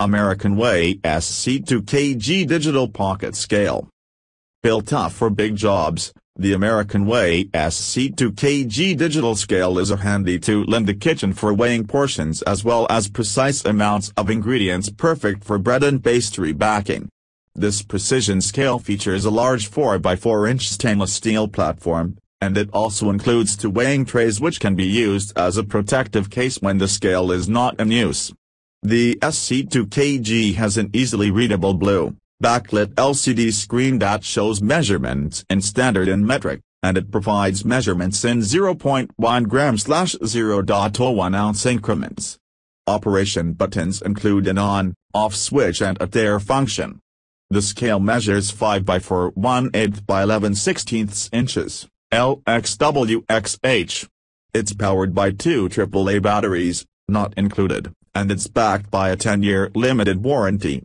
American Weigh SC2KG Digital Pocket Scale. Built tough for big jobs, the American Weigh SC2KG Digital Scale is a handy tool in the kitchen for weighing portions as well as precise amounts of ingredients perfect for bread and pastry baking. This precision scale features a large 4x4-inch stainless steel platform, and it also includes two weighing trays which can be used as a protective case when the scale is not in use. The SC2KG has an easily readable blue, backlit LCD screen that shows measurements in standard and metric, and it provides measurements in 0.1 gram slash 0.01 ounce increments. Operation buttons include an on, off switch and a tare function. The scale measures 5 by 4 1 8 by 11 16 inches, LXWXH. It's powered by two AAA batteries, not included and it's backed by a 10-year limited warranty.